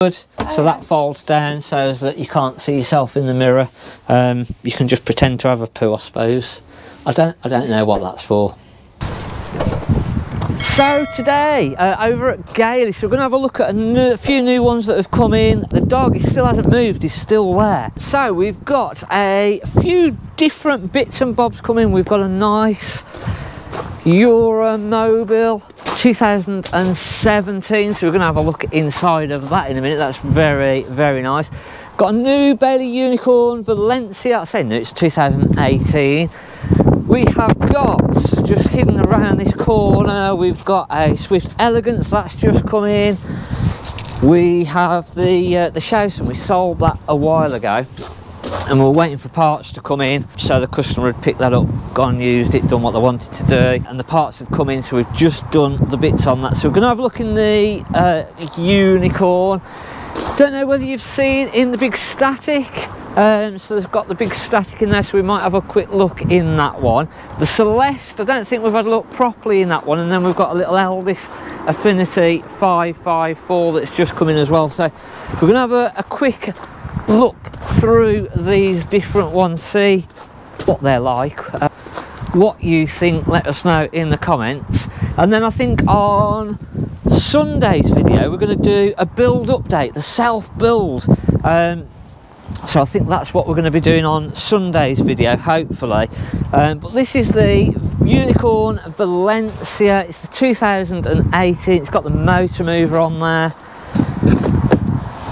Good. So that folds down so that you can't see yourself in the mirror. Um, you can just pretend to have a poo, I suppose. I don't. I don't know what that's for. So today, uh, over at Gailey, so we're going to have a look at a, new, a, few new ones that have come in. The dog, he still hasn't moved, he's still there. So we've got a few different bits and bobs coming. We've got a nice Eura Mobil 2017 so we're going to have a look inside of that in a minute. That's very very nice. Got a new Bailey Unicorn Valencia. I say no it's 2018 we have got just hidden around this corner we've got a Swift Elegance that's just come in. We have the uh, the Schaus and we sold that a while ago and we are waiting for parts to come in. So the customer had picked that up gone used it done what they wanted to do and the parts have come in so we've just done the bits on that. So we're going to have a look in the uh, unicorn. Don't know whether you've seen in the big static. Um, so there's got the big static in there so we might have a quick look in that one. The celeste i don't think we've had a look properly in that one and then we've got a little Elddis affinity 554 that's just come in as well. So we're to have a, a quick look through these different ones, see what they're like, uh, what you think, let us know in the comments. And then I think on Sunday's video, we're going to do a build update, the self build. Um, so I think that's what we're going to be doing on Sunday's video, hopefully. Um, but this is the Unicorn Valencia. It's the 2018. It's got the motor mover on there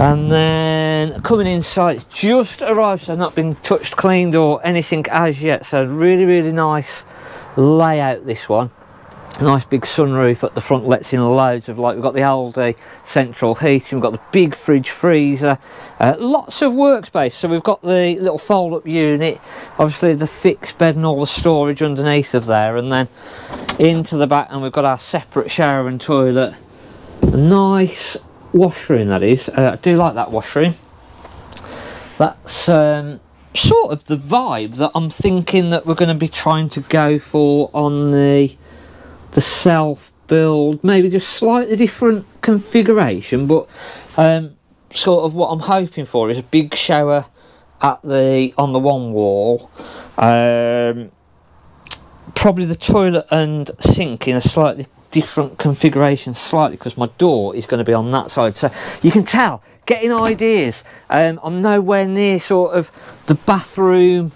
and then coming inside it's just arrived so not been touched cleaned or anything as yet. So really really nice layout this one. Nice big sunroof at the front lets in loads of light. We've got the Alde central heating we've got the big fridge freezer uh, lots of workspace. So we've got the little fold up unit obviously the fixed bed and all the storage underneath of there. And then into the back and we've got our separate shower and toilet. Nice washroom that is. Uh, I do like that washroom. That's um, sort of the vibe that I'm thinking that we're going to be trying to go for on the the self build. Maybe just slightly different configuration, but um, sort of what I'm hoping for is a big shower at the on the one wall. Um, probably the toilet and sink in a slightly different configuration slightly because my door is going to be on that side. So you can tell getting ideas. Um, I'm nowhere near sort of the bathroom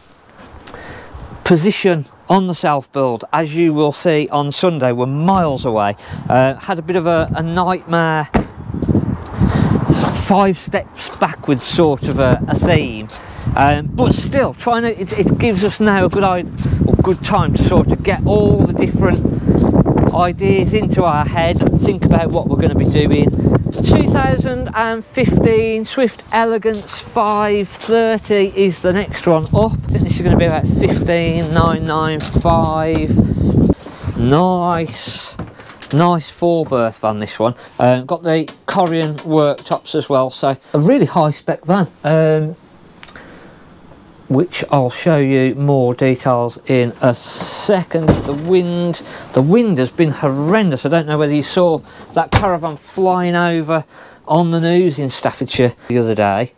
position on the self build as you will see on Sunday. We're miles away. Uh, had a bit of a, a nightmare. Five steps backwards sort of a, a theme. Um, but still trying to it, it, gives us now a good or good time to sort of get all the different ideas into our head and think about what we're going to be doing. 2015 Swift Elegance 530 is the next one up. I think this is going to be about 15995 nice nice four berth van this one. Um, got the Corian worktops as well so a really high spec van. Um, which I'll show you more details in a second. The wind, the wind has been horrendous. I don't know whether you saw that caravan flying over on the news in Staffordshire the other day.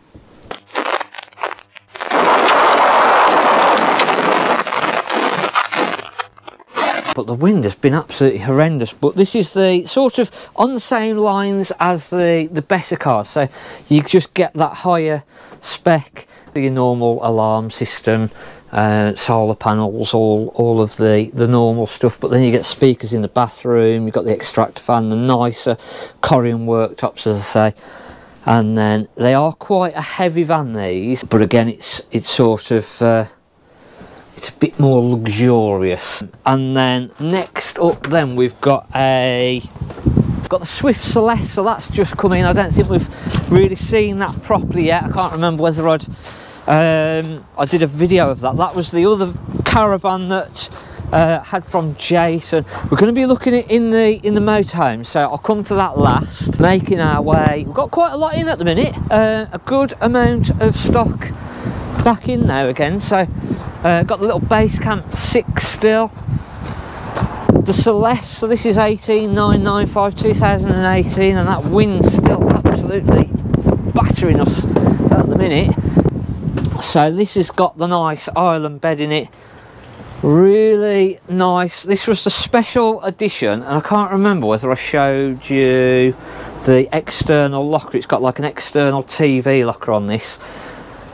but the wind has been absolutely horrendous but this is the sort of on the same lines as the the better cars so you just get that higher spec your normal alarm system, uh, solar panels, all all of the the normal stuff. But then you get speakers in the bathroom. You've got the extractor fan, the nicer Corian worktops, as I say. And then they are quite a heavy van these, but again, it's it's sort of uh, it's a bit more luxurious. And then next up, then we've got a got the Swift Celeste, so that's just come in. I don't think we've really seen that properly yet. I can't remember whether I'd um, I did a video of that. That was the other caravan that uh, had from Jason. We're going to be looking at in the in the motorhome, so I'll come to that last. Making our way. We've got quite a lot in at the minute. Uh, a good amount of stock back in now again. So uh, got the little Basecamp six still. The Celeste. So this is 18995 2018, and that wind's still absolutely battering us at the minute. So this has got the nice island bed in it. Really nice. This was the special edition, and I can't remember whether I showed you the external locker. It's got like an external TV locker on this.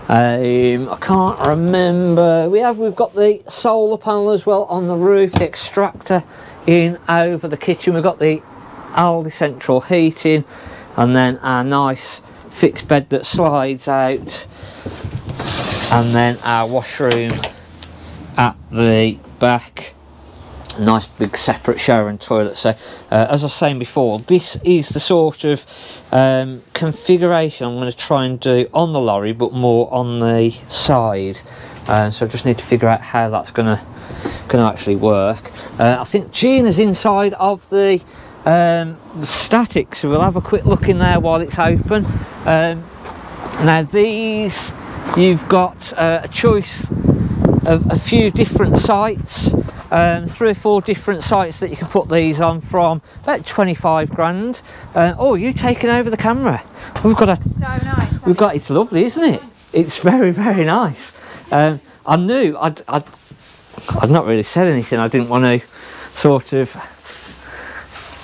Um, I can't remember. We have we've got the solar panel as well on the roof, the extractor in over the kitchen. We've got the Alde central heating, and then our nice fixed bed that slides out, and then our washroom at the back nice big separate shower and toilet so uh, as I was saying before this is the sort of um, configuration I'm going to try and do on the lorry but more on the side. Uh, so I just need to figure out how that's going to going to actually work. Uh, I think Gina's inside of the, um, the static so we'll have a quick look in there while it's open. Um, now these you've got uh, a choice of a few different sites um, three or four different sites that you can put these on from about 25 grand uh, oh you taking over the camera we've got a So nice. we've got it's lovely isn't it it's very very nice um, I knew I'd, I'd I'd not really said anything I didn't want to sort of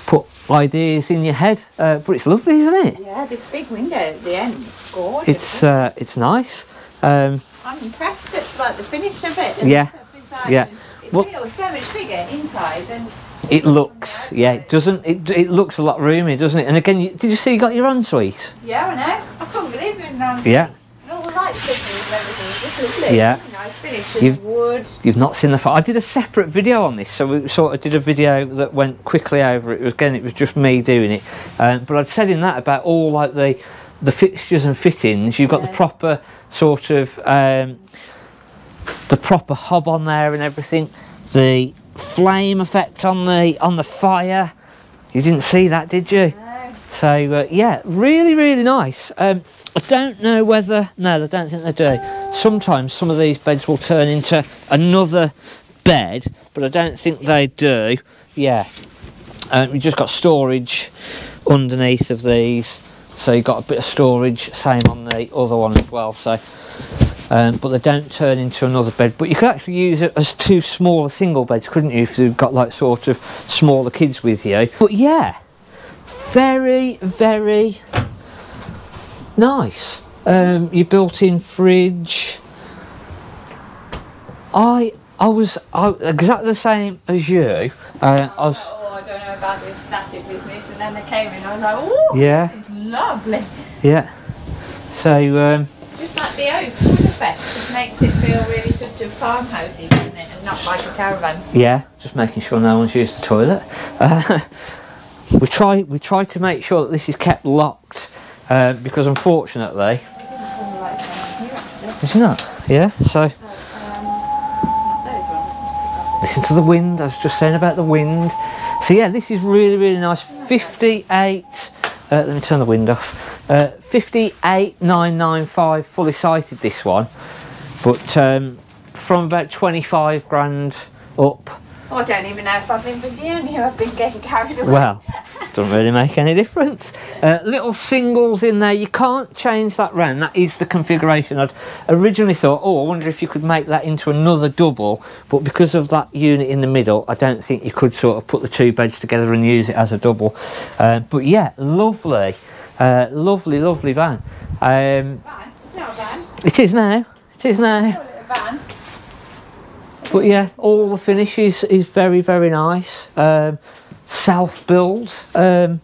put ideas in your head uh, but it's lovely isn't it Yeah, this big window at the end's gorgeous. it's uh, it's nice um, I'm impressed at like the finish of it. And Yeah. the stuff inside. Yeah. Well- so much bigger inside than It looks, yeah, it doesn't. It, it looks a lot roomy, doesn't it? And again, you, did you see you got your ensuite? Yeah, I know. I couldn't believe it was Yeah. And all the light signals and everything. Lovely. Yeah. Nice finish. You've- wood. You've not seen the. I did a separate video on this, so we sort of did a video that went quickly over it. it was, again, it was just me doing it, um, but I'd said in that about all like the the fixtures and fittings. You've got the proper sort of um, the proper hob on there and everything. The flame effect on the on the fire. You didn't see that, did you? No. So uh, yeah, really, really nice. Um, I don't know whether no, I don't think they do. Sometimes some of these beds will turn into another bed, but I don't think they do. Yeah, um, you just got storage underneath of these, so you've got a bit of storage. Same on the other one as well. So. Um, but they don't turn into another bed. But you could actually use it as two smaller single beds, couldn't you, if you've got like sort of smaller kids with you? But yeah, very, very nice. Um, your built-in fridge. I I was I, exactly the same as you. Uh, I was Oh, I don't know about this static business. And then they came in and I was like, oh, Yeah. this is lovely. yeah. So um, Just like the oak effect. Just makes it feel really sort of farmhousey, doesn't it? And not like a caravan. yeah, just making sure no one's used the toilet. Uh, we try we try to make sure that this is kept locked uh, because unfortunately, Turn the lights on here actually. is it not? Yeah. So Um, not listen to the wind. I was just saying about the wind. So yeah, this is really really nice. Fifty-eight. Uh, let me turn the wind off. Uh, Fifty-eight nine nine five. Fully sited this one, but um, from about twenty-five grand up. Oh, I don't even know if I've been Virginia I've been getting carried away. Well, doesn't really make any difference. Uh, little singles in there, you can't change that round. That is the configuration. I'd originally thought, oh, I wonder if you could make that into another double, but because of that unit in the middle, I don't think you could sort of put the two beds together and use it as a double. Uh, but yeah, lovely, uh, lovely, lovely van. Um, van. It's not a van. it is now. It is now. Call it a van. But yeah, all the finish is, very, very nice. Um, self build. Um,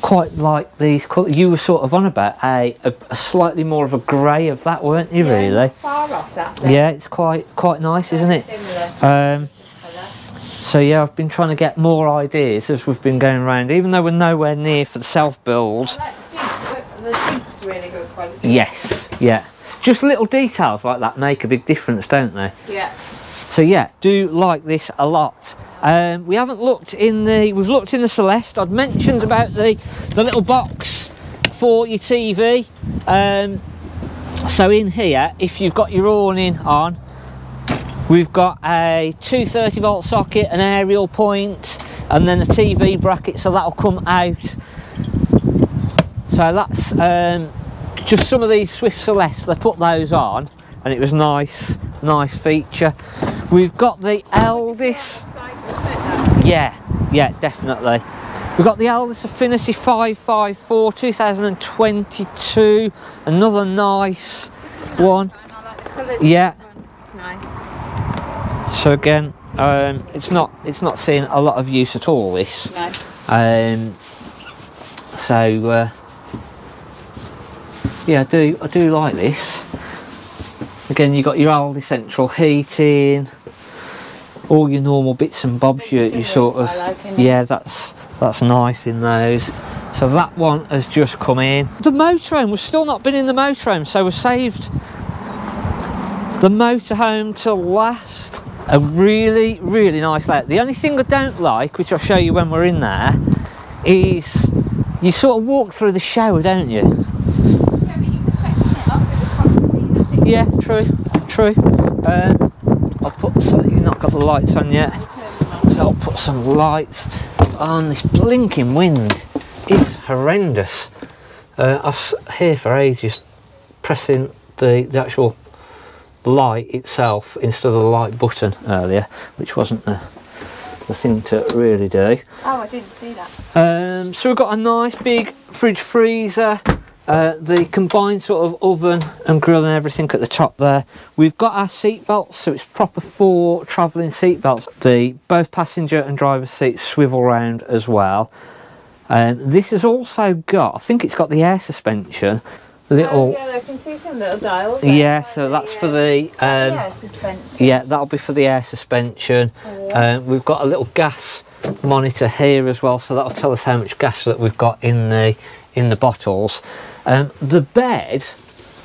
quite like these. You were sort of on about a, a, a slightly more of a grey of that, weren't you, Yeah, really? far off that. then. Yeah, it's quite quite nice, isn't it? Similar Um. So yeah, I've been trying to get more ideas as we've been going around, even though we're nowhere near for the self build. Like. The sink's really good quality. Yes, yeah. Just little details like that make a big difference, don't they? Yeah. So yeah, do like this a lot. Um, we haven't looked in the. We've looked in the Celeste. I'd mentioned about the the little box for your TV. Um, so in here, if you've got your awning on, we've got a 230 volt socket, an aerial point, and then a TV bracket. So that'll come out. So that's um, just some of these Swift Celeste, they put those on and it was nice, nice feature. We've got the Elddis, yeah, yeah, definitely. We've got the Elddis Affinity 554 2022, another nice one. Yeah. It's nice. So again, um, it's not it's not seeing a lot of use at all. This, No. um, so uh, yeah, I do I do like this. Again, you got your Alde central heating, all your normal bits and bobs. You, you sort of like yeah, that's that's nice in those. So that one has just come in. The motorhome, we've still not been in the motorhome, so we've saved the motorhome to last. A really, really nice layout. The only thing I don't like, which I'll show you when we're in there, is you sort of walk through the shower, don't you? Yeah, true, true. Um, I'll put so you've not got the lights on yet. So I'll put some lights on. This blinking wind is horrendous. Uh, I was here for ages pressing the, the actual light itself instead of the light button earlier, which wasn't the, the thing to really do. Oh, I didn't see that. Um, so we've got a nice big fridge freezer, uh, the combined sort of oven and grill and everything at the top there. We've got our seat belts, so it's proper for travelling seat belts. The both passenger and driver seats swivel round as well. And this has also got, I think it's got the air suspension, little. Oh, yeah, I can see some little dials. there. Yeah, so that's for the um, yeah, suspension. yeah, that'll be for the air suspension. Um, we've got a little gas monitor here as well, so that'll tell us how much gas that we've got in the in the bottles. Um, the bed,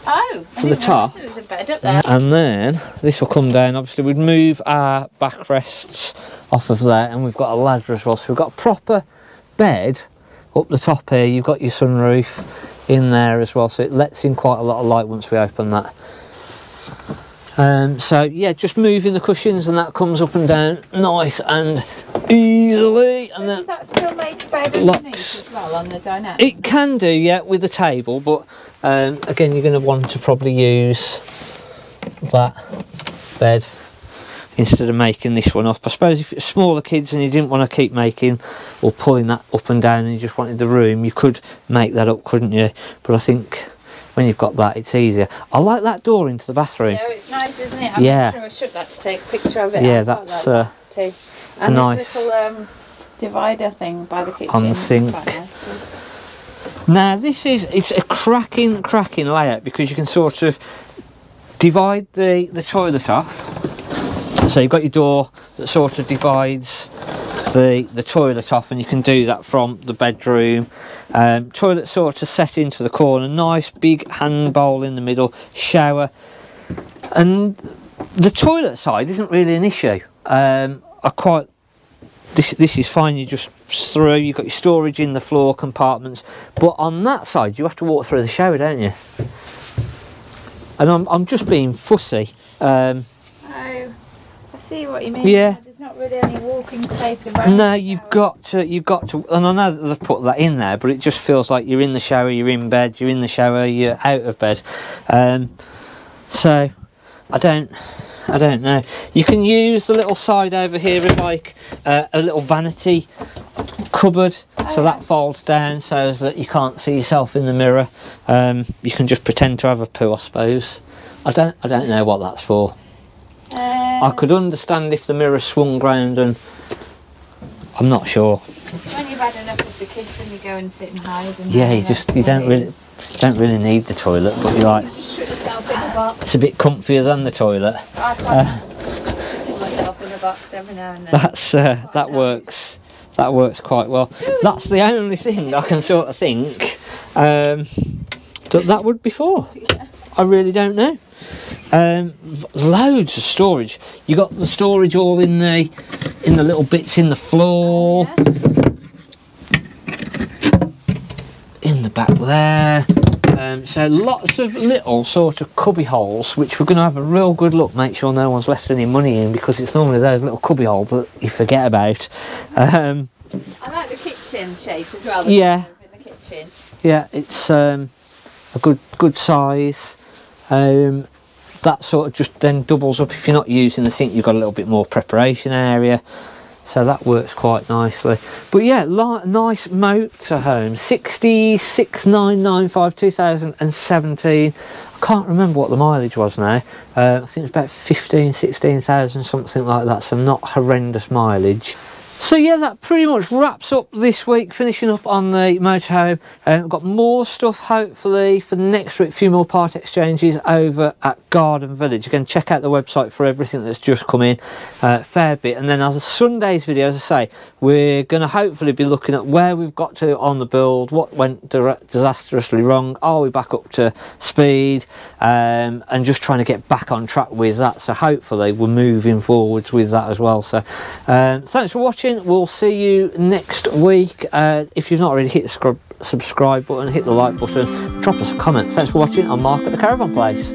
Oh, For the top. There was a bed up there. and then this will come down. Obviously, we'd move our backrests off of there, and we've got a ladder as well. So we've got a proper bed up the top here. You've got your sunroof in there as well, so it lets in quite a lot of light once we open that. Um, so yeah, just moving the cushions and that comes up and down nice and easily. And then Does that still make a bed Locks. well on the dinette? it can do, yeah, with the table, but um, again, you're going to want to probably use that bed instead of making this one up. I suppose if it's smaller kids and you didn't want to keep making or pulling that up and down and you just wanted the room, you could make that up, couldn't you? But I think when you've got that, it's easier. I like that door into the bathroom. Yeah, it's nice, isn't it? I'm Yeah. sure I should like to take a picture of it. Yeah, that's, like uh, that too. And nice. this little um, divider thing by the kitchen. On the sink. nice. Now this is it's a cracking cracking layout because you can sort of divide the the toilet off. So you've got your door that sort of divides the the toilet off, and you can do that from the bedroom. Um, toilet sort of set into the corner, nice big hand bowl in the middle, shower, and the toilet side isn't really an issue. Um, I quite this this is fine. You just through. You've got your storage in the floor compartments, but on that side you have to walk through the shower, don't you? And I'm I'm just being fussy. Um, Oh, see what you mean. Yeah. There's not really any walking space around. no, you've got to you've got to, and I know that they've put that in there, but it just feels like you're in the shower, you're in bed, you're in the shower, you're out of bed. Um, so I don't. I don't know. You can use the little side over here as like uh, a little vanity cupboard, so Oh, yeah. that folds down so that you can't see yourself in the mirror. Um, you can just pretend to have a poo, I suppose. I don't. I don't know what that's for. Uh, I could understand if the mirror swung round, and I'm not sure. It's when you've had enough of the kids and you go and sit and hide. And Yeah, you just- you don't really- Don't really need the toilet, but you're like, You just shut yourself in a it's a bit comfier than the toilet. I quite shutting myself in a box every now and then. That's uh, that nice. works. That works quite well. That's the only thing I can sort of think um, that that would be for. I really don't know. Um, loads of storage. You got the storage all in the in the little bits in the floor, Yeah. in the back there. Um, so lots of little sort of cubby holes, which we're going to have a real good look, make sure no one's left any money in, because it's normally those little cubby holes that you forget about. Um, I like the kitchen shape as well. Yeah. In the kitchen. yeah, it's um, a good good size. Um, that sort of just then doubles up if you're not using the sink. You've got a little bit more preparation area. So that works quite nicely. But yeah, nice motorhome. 66995 2017. I can't remember what the mileage was now. Uh, I think it's about 15, 16,000, something like that. So not horrendous mileage. So yeah, that pretty much wraps up this week, finishing up on the motorhome. Um, got more stuff hopefully for next week, a few more part exchanges over at Garden Village. Again, check out the website for everything that's just come in, uh, fair bit. And then as a Sunday's video, as I say, we're going to hopefully be looking at where we've got to on the build, what went disastrously wrong, are we back up to speed, um, and just trying to get back on track with that. So hopefully we're moving forwards with that as well. So um, thanks for watching watching. We'll see you next week. Uh, if you've not already hit the subscribe button, hit the like button, drop us a comment. Thanks for watching. I'm Mark at the Caravan Place.